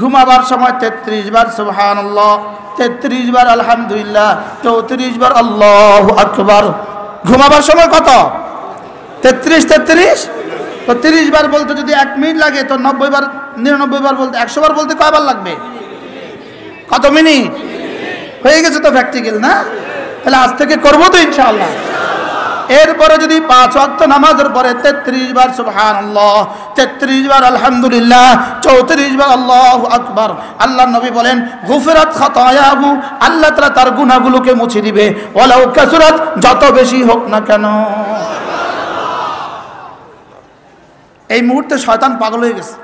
ঘুমাবার সময় তেত্রিশ বার সুবহান তেত্রিশ বার, আলহামদুলিল্লাহ, চৌত্রিশ বার, আল্লাহ আকবার। ঘুমাবার সময় কত? তেত্রিশ তেত্রিশ? তো তিরিশ বার বলতে যদি এক মিনিট লাগে, তো নব্বই বার, নিরানব্বই বার বলতে, একশো বার বলতে কয়বার লাগবে? কত মিনিট? হয়ে গেছে তো প্র্যাকটিক্যাল না? তাহলে আজ থেকে করব তো ইনশাআল্লাহ। এরপরে যদি পাঁচ ওয়াক্ত নামাজের পরে তেত্রিশ বার আল্লাহ তেত্রিশ বার আলহামদুলিল্লাহ, চৌত্রিশ বার আল্লাহ আকবার। আল্লাহ নবী বলেন, গুফরাত খতায়াহু, আল্লাহ তালা তার গুনাহগুলোকে মুছে দিবে। ওলাউ কাসুরাত, যত বেশি হোক না কেন। এই মুহূর্তে শয়তান পাগল হয়ে গেছে।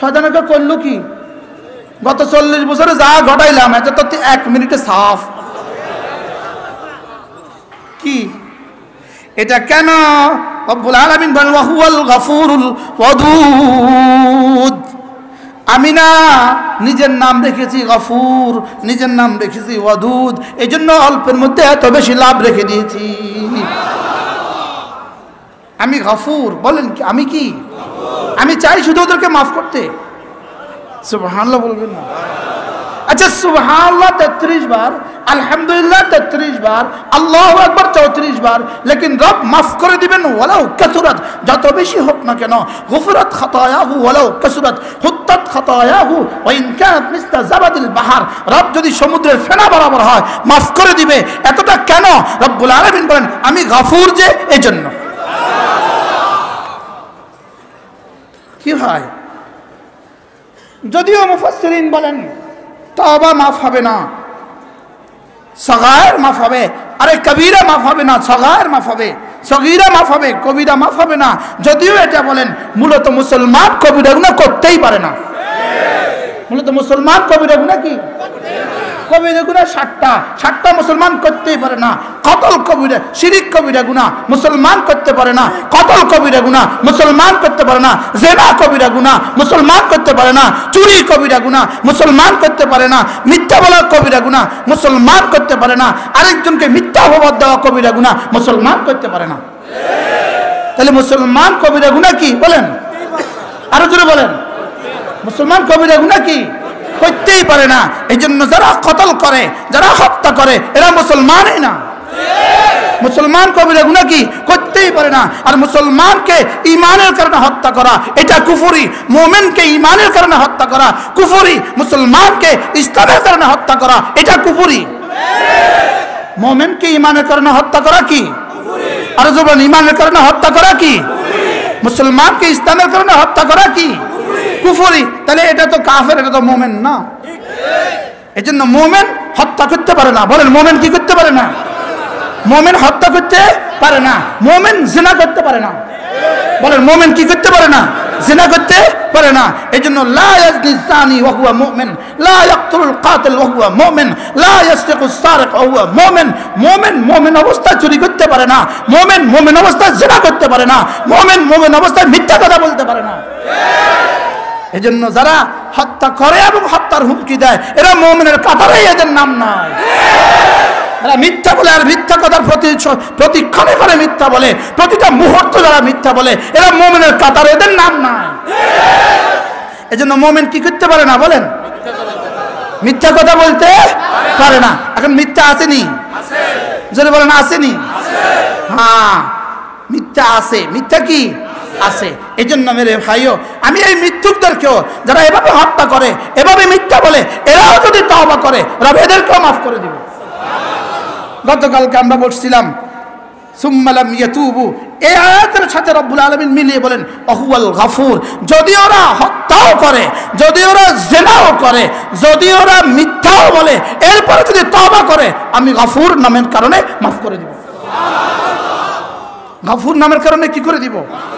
শয়তানকে করল কি? গত চল্লিশ বছরে যা ঘটাইলাম, এত তো এক মিনিটে সাফ। কি? এটা কেন? রব্বুল বলেন, ওয়াহুয়াল ওয়াদুদ। আমি না নিজের নাম রেখেছি গফুর, নিজের নাম রেখেছি ওয়াদুদ এই জন্য অল্পের মধ্যে এত বেশি লাভ রেখে দিয়েছি। আমি গফুর, বলেন আমি কি? আমি চাই শুধু ওদেরকে মাফ করতে। সুবহানাল্লাহ বলবেন না। আচ্ছা সুবহানাল্লাহ তেত্রিশ বার আলহামদুলিল্লাহ, তেত্রিশ বার, আল্লাহ একবার চৌত্রিশ বার। লেকিন রব মাফ করে দিবেন, ওয়ালাউ কাসুরাত। যত বেশি হোক না কেন, গুফরাত খাতায়াহু, ওয়ালাউ কাসুরাত। হুত্তাত খাতায়াহু, ওয়া ইন কানাত মিসলা জাবাদিল বাহার। রব যদি সমুদ্রের ফেনা বরাবর হয়, মাফ করে দিবে। এতটা কেন? রব্বুল আলামিন বলেন, আমি গাফুর যে, এজন্য। কি হয়? যদিও মুফাসসিরিন বলেন, তওবা মাফ হবে না। সগায়ের মাফ হবে। আরে কবিরা মাফ হবে না, সগায়ের মাফ হবে। সগিরা মাফ হবে, কবিরা মাফ হবে না। যদিও এটা বলেন, মূলত মুসলমান কবিরা গুণা করতেই পারে না। মূলত মুসলমান কবিরা গুণা কি? কবিরা গুণা ষাটটা ষাটটা মুসলমান করতেই পারে না। কতল কবিরা, শিরিক কবিরা গুণা মুসলমান করতে পারে না। কতল কবিরা গুণা মুসলমান করতে পারে না। জেনা কবিরা গুণা মুসলমান করতে পারে না। চুরি কবিরা গুণা মুসলমান করতে পারে না। মিথ্যা বলা কবিরা গুণা মুসলমান করতে পারে না। আরেকজনকে মিথ্যা অপবাদ দেওয়া কবিরা গুণা মুসলমান করতে পারে না। তাহলে মুসলমান কবিরা গুণা কি? বলেন। আরও জোরে বলেন। মুসলমান কবিরা গুণা কি? করতেই পারে না। এই জন্য যারা কতল করে, যারা হত্যা করে, এরা মুসলমানই না। মুসলমান কবিরা গুণা কি? করতেই পারে না। আর মুসলমানকে ইমানের কারণে হত্যা করা, এটা কুফুরি। মোমেনকে ইমানের কারণে হত্যা করা, কুফুরি। মুসলমানকে ইসলামের কারণে হত্যা করা, এটা কুফুরি। মোমেনকে ইমানের কারণে হত্যা করা কি? আর যখন ইমানের কারণে হত্যা করা কি? মুসলমানকে ইসলামের কারণে হত্যা করা কি? কুফরি, তাহলে এটা তো কাফের, এটা তো মোমেন না। এই জন্য মোমেন হত্যা করতে পারে না। বলেন, মোমেন কি করতে পারে না? মোমেন হত্যা করতে পারে না। মোমেন জিনা করতে পারে না। বলেন, মোমেন কি করতে পারে না? জিনা করতে পারে না। এই জন্য লা ইয়াজনি জানি ওয়া হুয়া মুমিন, লা ইয়াকতুলুল কাতিল ওয়া হুয়া মুমিন। মুমিন মুমিন মুমিন চুরি করতে পারে না। মুমিন মুমিন অবস্থায় জিনা করতে পারে না। মুমিন মুমিন অবস্থায় মিথ্যা কথা বলতে পারে না। এজন্য যারা হত্যা করে এবং হত্যার হুমকি দেয়, এরা মোমিনের কাতারেই এদের নাম নাই। এরা মিথ্যা বলে আর মিথ্যা কথার প্রতি প্রতিক্ষণে করে মিথ্যা বলে, প্রতিটা মুহূর্ত যারা মিথ্যা বলে, এরা মোমিনের কাতার এদের নাম নাই। এজন্য মোমেন কি করতে পারে না বলেন? মিথ্যা কথা বলতে পারে না। এখন মিথ্যা আসেনি? যদি বলেন, আসেনি? হ্যাঁ মিথ্যা আছে। মিথ্যা কি? আছে। এই জন্য মেরে ভাইও, আমি এই মৃত্যুকদেরকেও যারা এভাবে হত্যা করে, এভাবে মিথ্যা বলে, এরাও যদি তহবা করে, রব এদেরকেও মাফ করে দিব। গতকালকে আমরা বলছিলাম সুম্মালাম ইয়াতুবু এই আয়াতের সাথে রব্বুল আলমিন মিলিয়ে বলেন, অহুয়াল গাফুর, যদি ওরা হত্যাও করে, যদি ওরা জেনাও করে, যদি ওরা মিথ্যাও বলে, এরপরে যদি তবা করে, আমি গাফুর নামের কারণে মাফ করে দিব। গাফুর নামের কারণে কি করে দিব?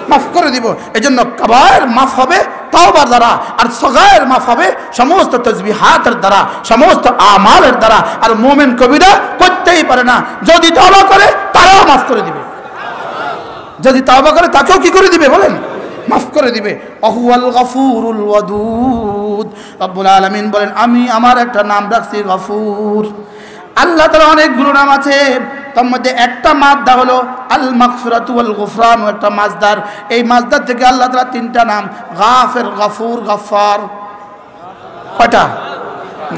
মাফ করে দিব। এই জন্য কাবায়ের মাফ হবে, তাওবার দ্বারা, আর সগায়ের মাফ হবে সমস্ত তসবিহাতের দ্বারা, সমস্ত আমালের দ্বারা। আর মোমেন কবিরা করতেই পারে না। যদি তবা করে, তারাও মাফ করে দিবে। যদি তবা করে, তাকেও কি করে দিবে বলেন? মাফ করে দিবে। অহুয়াল গফুরুল ওয়াদুদ। রব্বুল আলামিন বলেন, আমি আমার একটা নাম রাখছি গফুর। আল্লাহ তালা অনেকগুলো নাম আছে। তার মধ্যে একটা মাদ্দা হলো আল মাকফিরাতু ওয়াল গুফরান একটা মাজদার। এই মাজদার থেকে আল্লাহ তালা তিনটা নাম, গাফের, গাফুর গাফার কয়টা?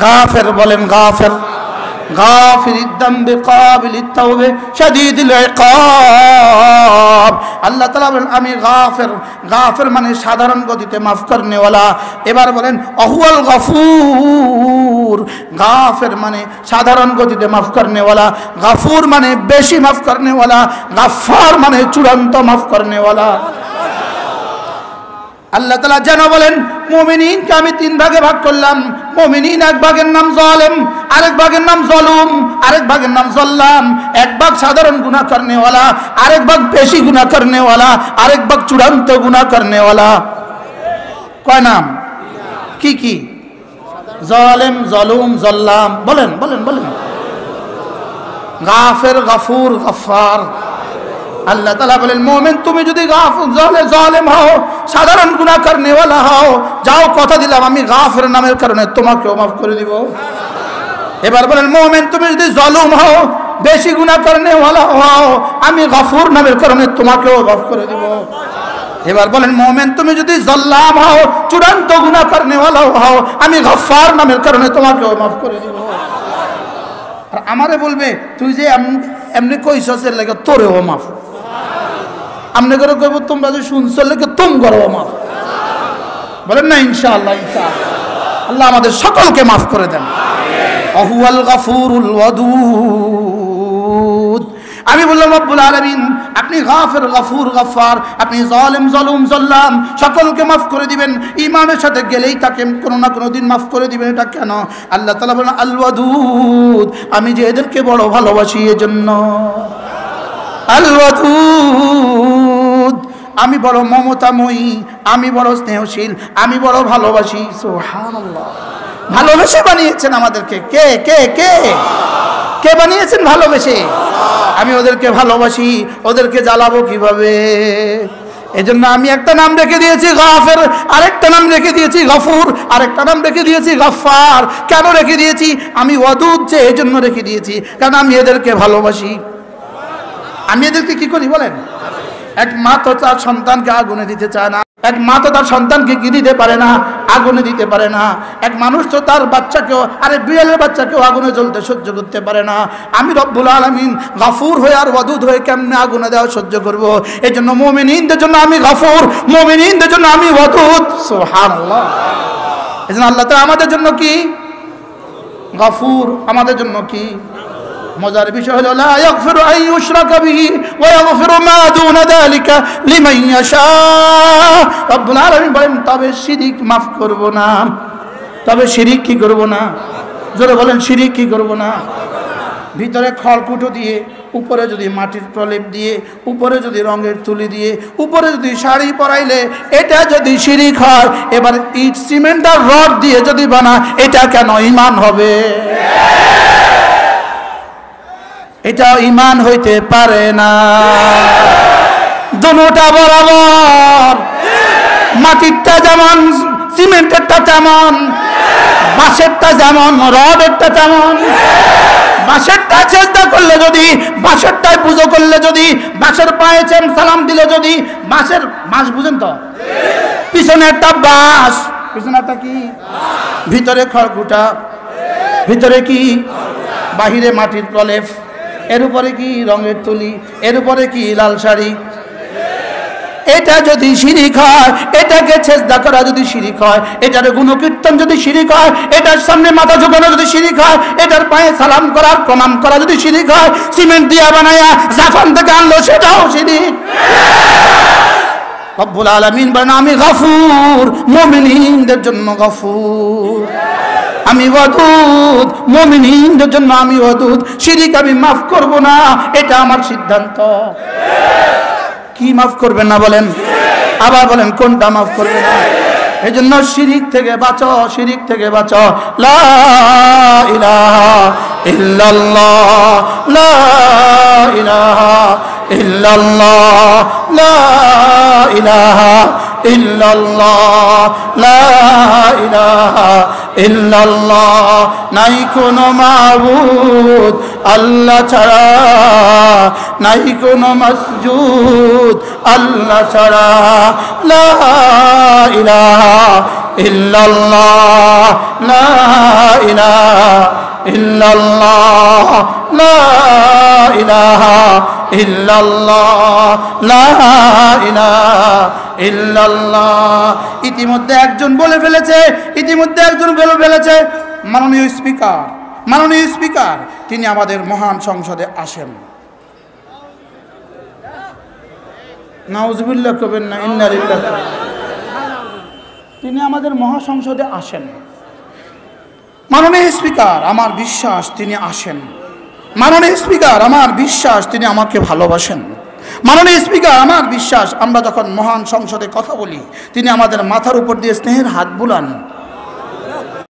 গাফের বলেন, গাফের। غافر الذنب قابل التوبة شديد العقاب আল্লাহ তালা বলেন আমি গাফের গাফের মানে সাধারণ গতিতে মাফ করনেওয়ালা এবার বলেন অহুয়াল গাফুর গাফের মানে সাধারণ গতিতে মাফ করনেওয়ালা গাফুর মানে বেশি মাফ করনেওয়ালা গাফার মানে চূড়ান্ত মাফ করনেওয়ালা আল্লাহ তালা যেন বলেন মোমিনিনকে আমি তিন ভাগে ভাগ করলাম। মোমিনিন এক ভাগের নাম জলেম, আরেক ভাগের নাম জলুম, আরেক ভাগের নাম জল্লাম। এক ভাগ সাধারণ গুণা করনেওয়ালা, আরেক ভাগ বেশি গুণা করনেওয়ালা, আরেক ভাগ চূড়ান্ত গুণা করনেওয়ালা। কয় নাম? কি কি? জলেম, জলুম, জল্লাম। বলেন বলেন বলেন। গাফের, গাফুর গাফার আল্লাহ তালা বলেন, মোমেন, তুমি যদি জালেম হও, সাধারণ গুণা করনেওয়ালা হও, যাও কথা দিলাম, আমি গাফের নামের কারণে তোমাকেও মাফ করে দিব। এবার বলেন, মোমেন, তুমি যদি জলুম হও, বেশি গুণা করনেওয়ালা হও, আমি গাফুর নামের কারণে তোমাকেও মাফ করে দিব। এবার বলেন, মোমেন, তুমি যদি জল্লাম হও, চূড়ান্ত গুণা করনেওয়ালা হও, আমি গফার নামের কারণে তোমাকেও মাফ করে দিব। আর আমারে বলবে, তুই যে এমনি কইসের লেগে তোরেও মাফ আমনে করে কইব, তোমরা যে শুনছো লেগে তুম করো মাফ বলেন না, ইনশাআল্লাহ ইনশাআল্লাহ। আল্লাহ আমাদের সকলকে মাফ করে দেন। অহুয়াল গাফুরুল ওয়াদুদ। আমি বললাম, রব্বুল আলামিন, আপনি গাফের, গাফুর গাফার আপনি জালিম, জলুম, জল্লাম, সকলকে মাফ করে দিবেন। ইমানের সাথে গেলেই তাকে কোনো না কোনো দিন মাফ করে দিবেন। এটা কেন? আল্লাহ তালা বলেন, আল ওয়াদুদ, আমি যে এদেরকে বড় ভালোবাসি এজন্য। আল ওয়াদুদ। আমি বড় মমতাময়ী, আমি বড় স্নেহশীল, আমি বড় ভালোবাসি। ভালোবেসে বানিয়েছেন আমাদেরকে। কে কে কে? কে বানিয়েছেন ভালোবেসে? আমি ওদেরকে ভালোবাসি, ওদেরকে জ্বালাবো কীভাবে? এজন্য আমি একটা নাম রেখে দিয়েছি, গাফের। আরেকটা নাম রেখে দিয়েছি, গফুর। আরেকটা নাম রেখে দিয়েছি গফার কেন রেখে দিয়েছি? আমি অদূত যে এই জন্য রেখে দিয়েছি। কারণ আমি এদেরকে ভালোবাসি। আমি এদেরকে কি করি বলেন? এক মা তো তার সন্তানকে আগুনে দিতে চায় না। এক মা তো তার সন্তানকে কি দিতে পারে না? আগুনে দিতে পারে না। এক মানুষ তো তার বাচ্চাকেও, আরে বিড়ালের বাচ্চাকেও আগুনে জ্বলতে সহ্য করতে পারে না। আমি রব্বুল আলমিন গাফুর হয়ে আর বদুদ হয়ে কেমনে আগুনে দেওয়া সহ্য করব? এই জন্য মোমিনদের জন্য আমি গাফুর, মোমিনদের জন্য আমি বদুদ সুবহানাল্লাহ। এই জন্য আল্লাহ তাআলা আমাদের জন্য কি? গাফুর আমাদের জন্য কি? মজার বিষয় হলো মা বলেন, তবে মাফ না। তবে কি করব না? বলেন শিরিক কি করব না? ভিতরে খড়কুটো দিয়ে, উপরে যদি মাটির প্রলেপ দিয়ে, উপরে যদি রঙের তুলি দিয়ে, উপরে যদি শাড়ি পরাইলে এটা যদি শিরিক হয়, এবার ইট, সিমেন্ট আর রড দিয়ে যদি বানা এটা কেন ইমান হবে? এটা ইমান হইতে পারে না। দুটা বরাবর। মাটিরটা যেমন, সিমেন্টেরটা তেমন, বাঁশেরটা যেমন, রডেরটা তেমন। বাঁশেরটা চেষ্টা করলে যদি, বাঁশেরটায় পুজো করলে যদি, বাঁশের পায়ে চেন সালাম দিলে যদি, বাঁশের বাঁশ বুঝেন তো? পিছনে একটা বাঁশ। পিছনে একটা কি? ভিতরে খড়কুটা। ভিতরে কি? বাহিরে মাটির প্রলেপ। এর উপরে কি রঙের তুলি? এর উপরে কি লাল শাড়ি? এটা যদি শিরিক হয়, এটাকে ছেজদা করা যদি শিরিক হয়, এটার গুণকীর্তন যদি শিরিক হয়, এটার সামনে মাথা ঝুঁকানো যদি শিরিক হয়, এটার পায়ে সালাম করার প্রণাম করা যদি শিরিক হয়, সিমেন্ট দিয়া বানায়া জাফান থেকে আনলো, সেটাও শিরিক। রব্বুল আলামিন বলেন, আমি গফুর, মুমিনদের জন্য গফুর। আমি ওয়াদুদ, মুমিনদের জন্য আমি ওয়াদুদ, শিরিক আমি মাফ করব না, এটা আমার সিদ্ধান্ত। কি মাফ করবেন না বলেন? আবার বলেন, কোনটা মাফ করবে না? এই জন্য শিরিক থেকে বাঁচো, শিরিক থেকে বাঁচো। লা ইলাহা লা লা ইলাহা লা ইল্লাল্লাহ, নাই কোনো মাবুদ, আল্লাহ ছাড়া। নাই কোনো মসজুদ, আল্লাহ ছাড়া। লা ইলাহা ইল্লাল্লাহ, লা ইলাহা ইল্লাল্লাহ, লা ইতিমধ্যে একজন বলে ফেলেছে, ইতিমধ্যে একজন বলে ফেলেছে, মাননীয় স্পিকার মাননীয় স্পিকার, তিনি আমাদের মহান সংসদে আসেন। নাউজুবিল্লাহ কবেন না ইন্নালিল্লাহ তিনি আমাদের মহাসংসদে আসেন। মাননীয় স্পিকার, আমার বিশ্বাস তিনি আসেন। মাননীয় স্পিকার, আমার বিশ্বাস তিনি আমাকে ভালোবাসেন। মাননীয় স্পিকার, আমার বিশ্বাস আমরা যখন মহান সংসদে কথা বলি, তিনি আমাদের মাথার উপর দিয়ে স্নেহের হাত বুলান।